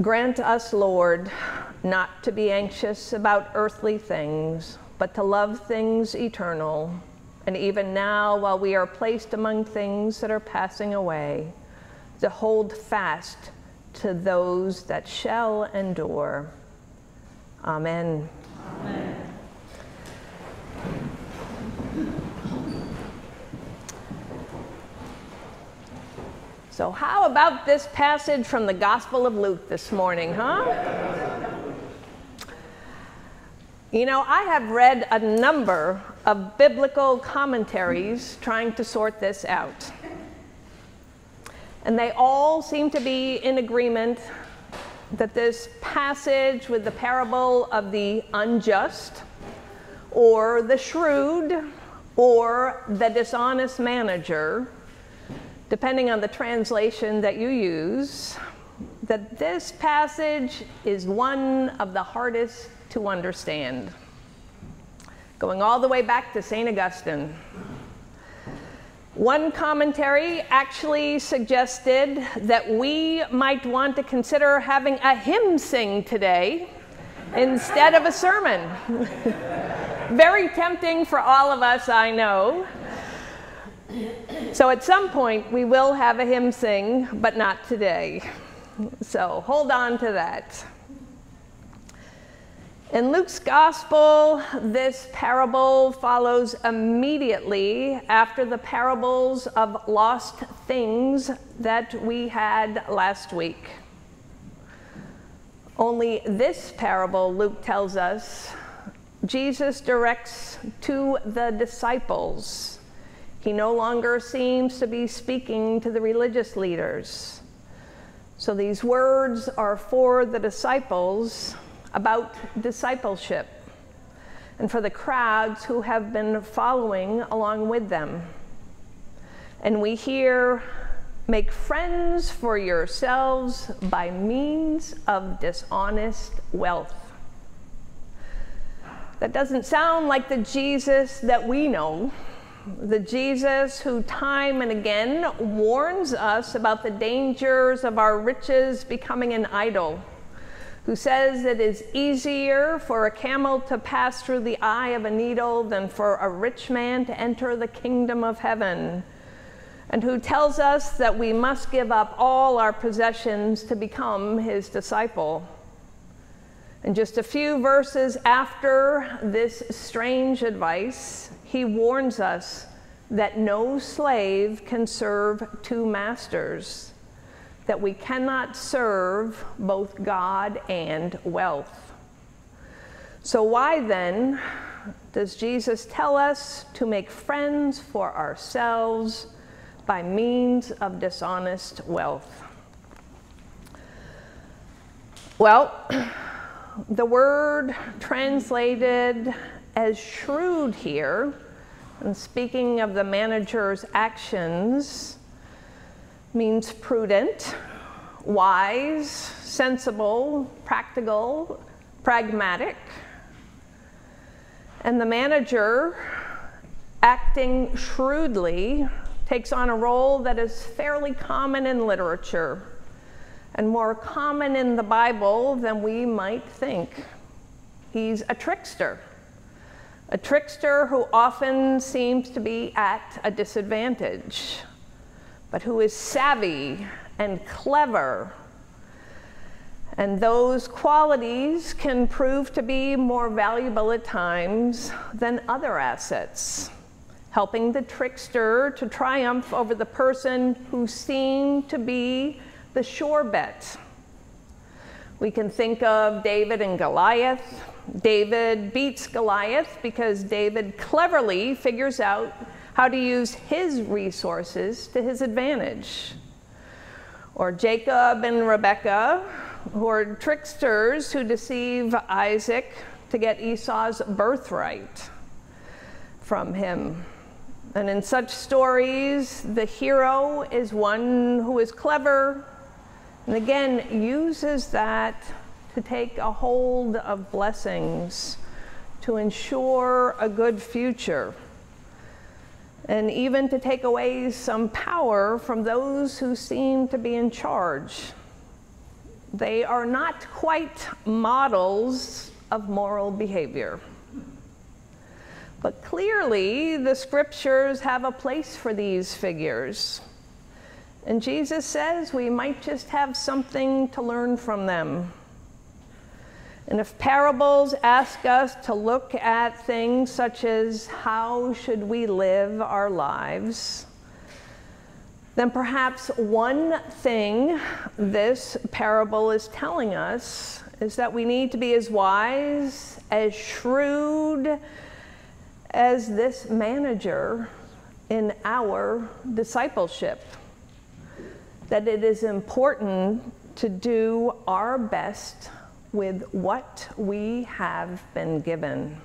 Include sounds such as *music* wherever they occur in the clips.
Grant us, Lord, not to be anxious about earthly things, but to love things eternal. And even now, while we are placed among things that are passing away, to hold fast to those that shall endure. Amen. So, how about this passage from the Gospel of Luke this morning, huh? You know, I have read a number of biblical commentaries trying to sort this out. And they all seem to be in agreement that this passage with the parable of the unjust, or the shrewd, or the dishonest manager depending on the translation that you use, that this passage is one of the hardest to understand. Going all the way back to St. Augustine. One commentary actually suggested that we might want to consider having a hymn sing today instead of a sermon. *laughs* Very tempting for all of us, I know. So at some point, we will have a hymn sing, but not today. So hold on to that. In Luke's gospel, this parable follows immediately after the parables of lost things that we had last week. Only this parable, Luke tells us, Jesus directs to the disciples he no longer seems to be speaking to the religious leaders. So these words are for the disciples about discipleship and for the crowds who have been following along with them. And we hear, make friends for yourselves by means of dishonest wealth. That doesn't sound like the Jesus that we know the Jesus who time and again warns us about the dangers of our riches becoming an idol, who says it is easier for a camel to pass through the eye of a needle than for a rich man to enter the kingdom of heaven, and who tells us that we must give up all our possessions to become his disciple. And just a few verses after this strange advice, he warns us that no slave can serve two masters, that we cannot serve both God and wealth. So, why then does Jesus tell us to make friends for ourselves by means of dishonest wealth? Well, *clears throat* the word translated as shrewd here, and speaking of the manager's actions, means prudent, wise, sensible, practical, pragmatic. And the manager, acting shrewdly, takes on a role that is fairly common in literature and more common in the Bible than we might think. He's a trickster a trickster who often seems to be at a disadvantage, but who is savvy and clever. And those qualities can prove to be more valuable at times than other assets, helping the trickster to triumph over the person who seemed to be the sure bet. We can think of David and Goliath, David beats Goliath because David cleverly figures out how to use his resources to his advantage. Or Jacob and Rebekah, who are tricksters who deceive Isaac to get Esau's birthright from him. And in such stories, the hero is one who is clever and again uses that to take a hold of blessings, to ensure a good future, and even to take away some power from those who seem to be in charge. they are not quite models of moral behavior. But clearly, the scriptures have a place for these figures. And Jesus says we might just have something to learn from them. And if parables ask us to look at things such as how should we live our lives, then perhaps one thing this parable is telling us is that we need to be as wise, as shrewd as this manager in our discipleship. That it is important to do our best with what we have been given.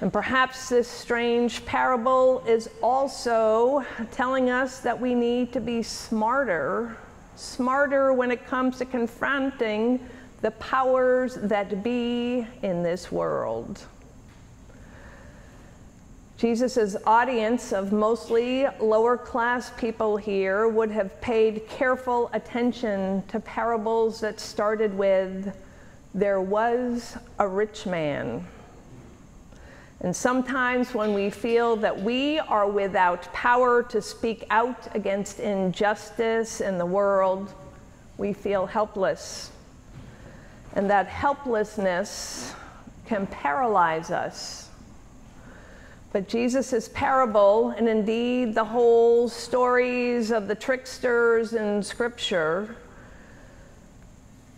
And perhaps this strange parable is also telling us that we need to be smarter, smarter when it comes to confronting the powers that be in this world. Jesus' audience of mostly lower class people here would have paid careful attention to parables that started with, There was a rich man. And sometimes when we feel that we are without power to speak out against injustice in the world, we feel helpless. And that helplessness can paralyze us but Jesus' parable, and indeed the whole stories of the tricksters in Scripture,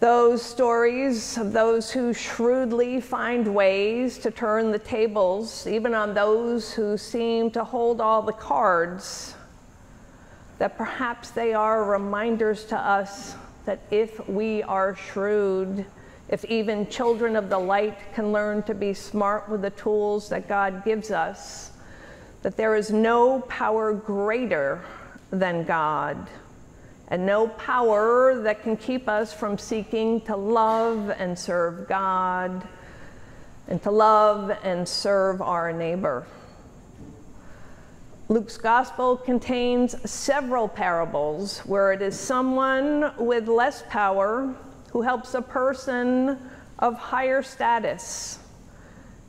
those stories of those who shrewdly find ways to turn the tables, even on those who seem to hold all the cards, that perhaps they are reminders to us that if we are shrewd, if even children of the light can learn to be smart with the tools that God gives us, that there is no power greater than God, and no power that can keep us from seeking to love and serve God, and to love and serve our neighbor. Luke's gospel contains several parables where it is someone with less power who helps a person of higher status.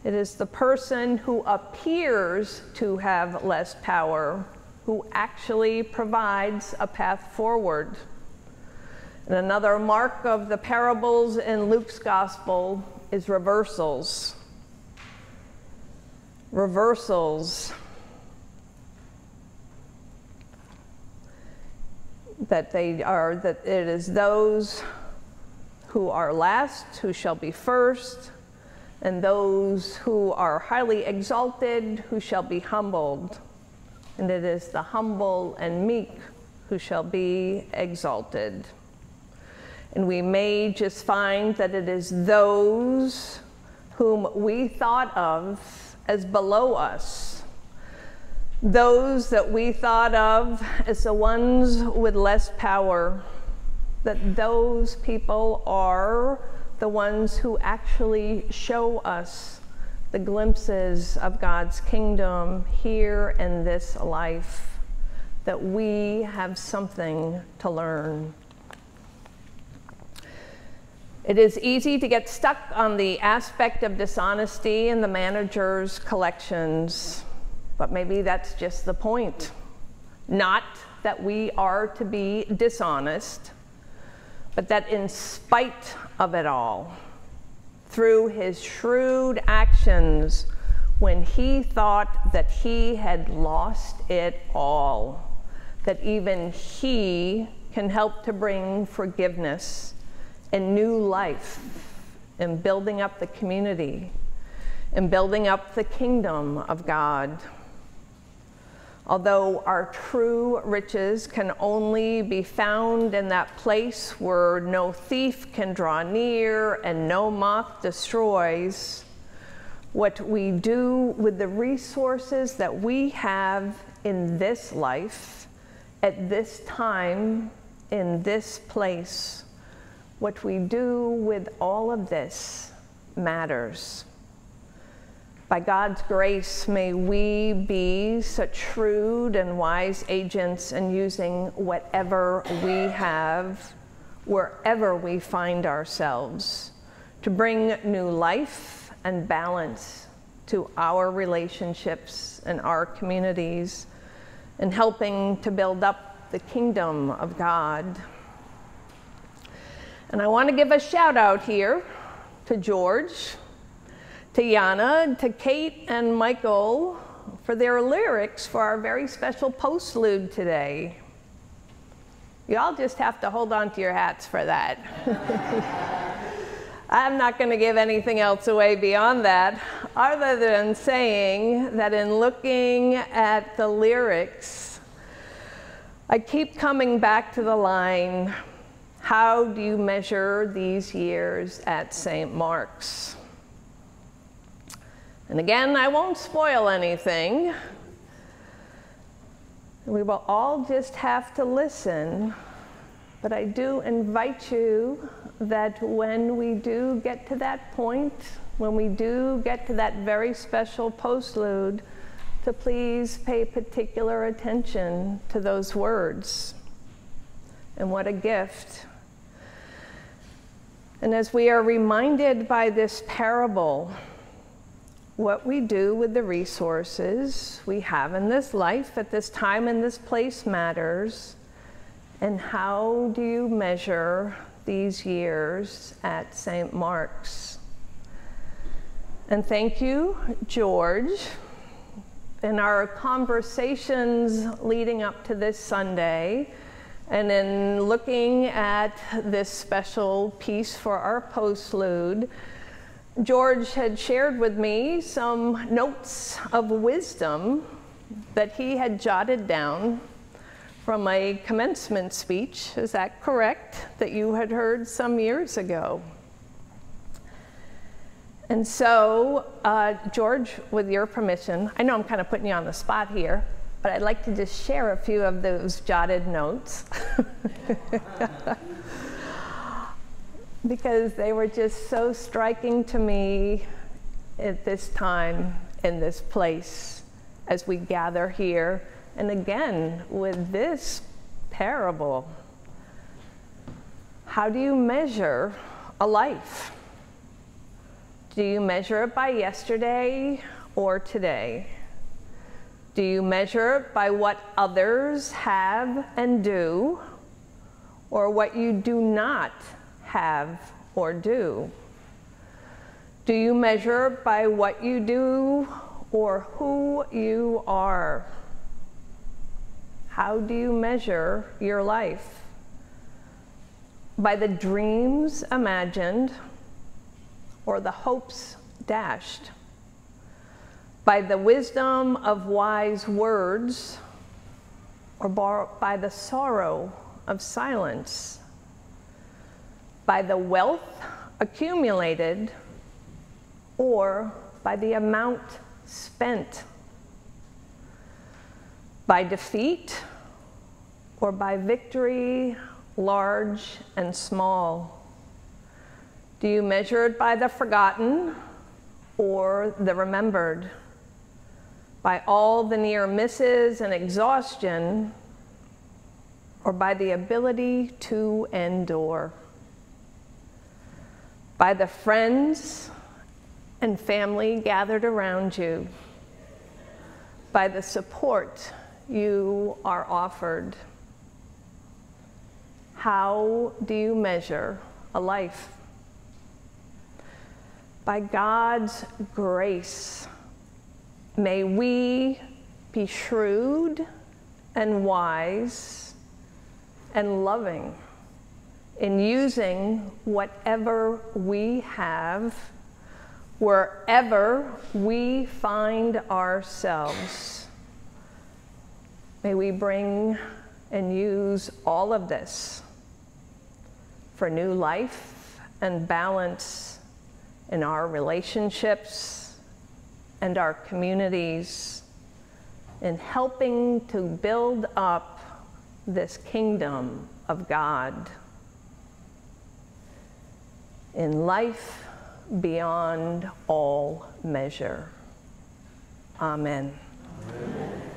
It is the person who appears to have less power who actually provides a path forward. And another mark of the parables in Luke's gospel is reversals. Reversals. That they are, that it is those who are last, who shall be first, and those who are highly exalted, who shall be humbled. And it is the humble and meek who shall be exalted. And we may just find that it is those whom we thought of as below us, those that we thought of as the ones with less power that those people are the ones who actually show us the glimpses of God's kingdom here in this life, that we have something to learn. It is easy to get stuck on the aspect of dishonesty in the manager's collections, but maybe that's just the point. Not that we are to be dishonest, but that in spite of it all, through his shrewd actions, when he thought that he had lost it all, that even he can help to bring forgiveness and new life in building up the community and building up the kingdom of God although our true riches can only be found in that place where no thief can draw near and no moth destroys, what we do with the resources that we have in this life, at this time, in this place, what we do with all of this matters. By God's grace, may we be such shrewd and wise agents in using whatever we have wherever we find ourselves, to bring new life and balance to our relationships and our communities, and helping to build up the kingdom of God. And I want to give a shout out here to George, to Yana, to Kate, and Michael for their lyrics for our very special postlude today. Y'all just have to hold on to your hats for that. *laughs* I'm not going to give anything else away beyond that, other than saying that in looking at the lyrics, I keep coming back to the line How do you measure these years at St. Mark's? And again, I won't spoil anything. We will all just have to listen. But I do invite you that when we do get to that point, when we do get to that very special postlude, to please pay particular attention to those words. And what a gift. And as we are reminded by this parable, what we do with the resources we have in this life at this time and this place matters. And how do you measure these years at St. Mark's? And thank you, George. In our conversations leading up to this Sunday, and in looking at this special piece for our postlude, George had shared with me some notes of wisdom that he had jotted down from a commencement speech. Is that correct? That you had heard some years ago. And so, uh, George, with your permission, I know I'm kind of putting you on the spot here, but I'd like to just share a few of those jotted notes. *laughs* because they were just so striking to me at this time in this place as we gather here. And again, with this parable, how do you measure a life? Do you measure it by yesterday or today? Do you measure it by what others have and do, or what you do not have, or do? Do you measure by what you do or who you are? How do you measure your life? By the dreams imagined or the hopes dashed? By the wisdom of wise words or by the sorrow of silence? By the wealth accumulated or by the amount spent, by defeat or by victory, large and small? Do you measure it by the forgotten or the remembered? By all the near misses and exhaustion, or by the ability to endure? By the friends and family gathered around you, by the support you are offered. How do you measure a life? By God's grace, may we be shrewd and wise and loving in using whatever we have wherever we find ourselves. May we bring and use all of this for new life and balance in our relationships and our communities, in helping to build up this kingdom of God in life beyond all measure. Amen. Amen.